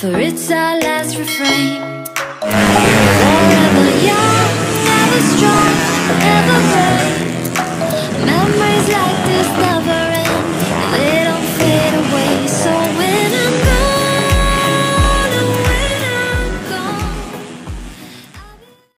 For it's our last refrain. Forever young, ever strong, ever brave. Memories like this